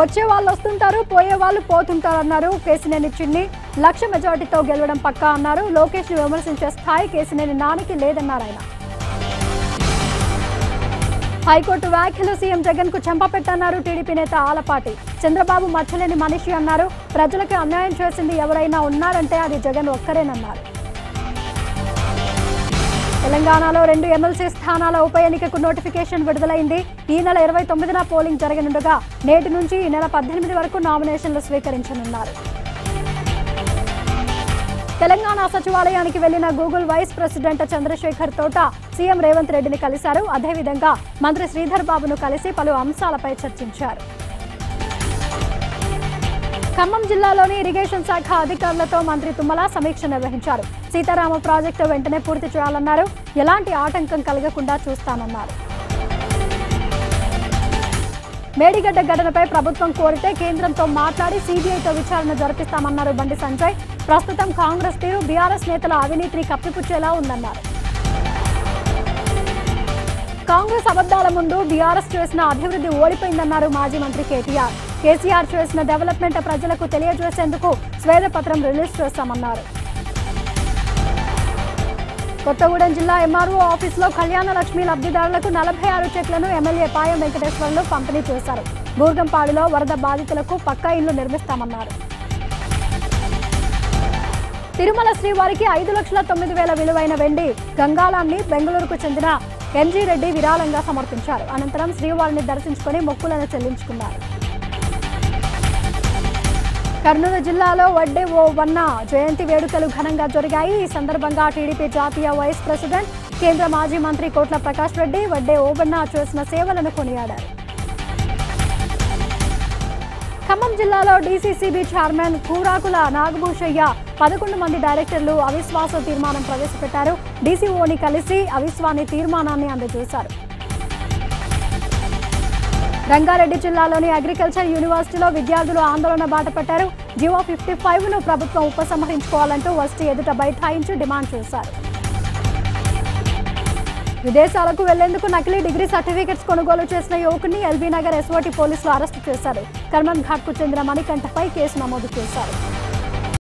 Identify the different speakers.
Speaker 1: వచ్చే వాళ్ళు వస్తుంటారు పోయే వాళ్ళు పోతుంటారు అన్నారు కేసినేని చిన్ని లక్ష మెజార్టీతో గెలవడం పక్కా అన్నారు. లోకేష్ని విమర్శించే స్థాయి కేసినేని నానికి లేదన్నారు ఆయన. హైకోర్టు వ్యాఖ్యలు సీఎం జగన్కు చెంపపెట్టన్నారు టీడీపీ నేత ఆలపాటి. చంద్రబాబు మచ్చలేని మనిషి అన్నారు. ప్రజలకు అన్యాయం చేసింది ఎవరైనా ఉన్నారంటే అది జగన్ ఒక్కరేనన్నారు. తెలంగాణలో రెండు ఎమ్మెల్సీ స్థానాల ఉప ఎన్నికకు నోటిఫికేషన్ విడుదలైంది. ఈ నెల ఇరవై తొమ్మిదిన పోలింగ్ జరగనుండగా నేటి నుంచి ఈ నెల పద్దెనిమిది వరకు నామినేషన్లు స్వీకరించనున్నారు. తెలంగాణ సచివాలయానికి వెళ్ళిన గూగుల్ వైస్ ప్రెసిడెంట్ చంద్రశేఖర్ తోట సీఎం రేవంత్ రెడ్డిని కలిశారు. అదేవిధంగా మంత్రి శ్రీధర్ బాబును కలిసి పలు అంశాలపై చర్చించారు. ఖమ్మం జిల్లాలోని ఇరిగేషన్ శాఖ అధికారులతో మంత్రి తుమ్మల సమీక్ష నిర్వహించారు. సీతారామ ప్రాజెక్టు వెంటనే పూర్తి చేయాలన్నారు. ఎలాంటి ఆటంకం కలగకుండా చూస్తానన్నారు. మేడిగడ్డ ఘటనపై ప్రభుత్వం కోరితే కేంద్రంతో మాట్లాడి సీబీఐతో విచారణ జరిపిస్తామన్నారు బండి సంజయ్. ప్రస్తుతం కాంగ్రెస్ తీరు బీఆర్ఎస్ నేతల అవినీతిని కప్పిపుచ్చేలా ఉందన్నారు. కాంగ్రెస్ అబద్దాల ముందు బీఆర్ఎస్ చేసిన అభివృద్ధి ఓడిపోయిందన్నారు మాజీ మంత్రి కేటీఆర్. కేసీఆర్ చేసిన డెవలప్మెంట్ ప్రజలకు తెలియజేసేందుకు స్వేదపత్రం రిలీజ్ చేస్తామన్నారు. కొత్తగూడెం జిల్లా ఎంఆర్ఓ ఆఫీసులో కళ్యాణ లక్ష్మి లబ్ధిదారులకు నలభై ఆరు చెక్లను ఎమ్మెల్యే పాయం వెంకటేశ్వర్లు పంపిణీ చేశారు. బూర్గంపాడులో వరద బాధితులకు పక్కా ఇల్లు నిర్మిస్తామన్నారు. తిరుమల శ్రీవారికి ఐదు లక్షల తొమ్మిది వేల విలువైన వెండి గంగాలాన్ని బెంగళూరుకు చెందిన ఎన్జీ రెడ్డి విరాళంగా సమర్పించారు. అనంతరం శ్రీవారిని దర్శించుకొని మొక్కులను చెల్లించుకున్నారు. కర్నూలు జిల్లాలో వడ్డే ఓ వన్న జయంతి వేడుకలు ఘనంగా జరిగాయి. ఈ సందర్భంగా టీడీపీ జాతీయ వైస్ ప్రెసిడెంట్ కేంద్ర మాజీ మంత్రి కోట్ల ప్రకాష్ రెడ్డి వడ్డే ఓవన్న చేసిన సేవలను కొనియాడారు. ఖమ్మం జిల్లాలో డీసీసీబీ చైర్మన్ కూరాకుల నాగభూషయ్య పదకొండు మంది డైరెక్టర్లు అవిశ్వాస తీర్మానం ప్రవేశపెట్టారు. డీసీఓని కలిసి అవిశ్వాని తీర్మానాన్ని అందజేశారు. రంగారెడ్డి జిల్లాలోని అగ్రికల్చర్ యూనివర్సిటీలో విద్యార్థులు ఆందోళన బాటపట్టారు. జివో ఫిఫ్టీ ఫైవ్ను ప్రభుత్వం ఉపసంహరించుకోవాలంటూ వస్తీ ఎదుట బైఠాయించి డిమాండ్ చేశారు. విదేశాలకు వెళ్ళేందుకు నకిలీ డిగ్రీ సర్టిఫికెట్స్ కొనుగోలు చేసిన యువకుని ఎల్బీ నగర్ ఎస్ఓటి పోలీసులు అరెస్టు చేశారు. కర్మన్ ఘాట్కు చెందిన మణికంఠపై కేసు నమోదు చేశారు.